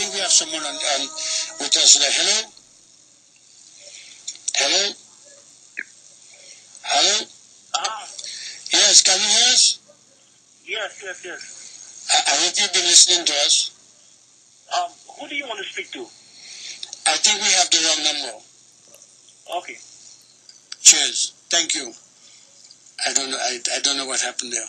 think we have someone on, on with us there. Hello? Hello? Hello? Ah, Yes, can you hear us? yes, yes, yes. Uh, I, I hope you've been listening to us. Um, who do you want to speak to? I think we have the wrong number. Okay. Cheers. Thank you. I don't know. I, I don't know what happened there.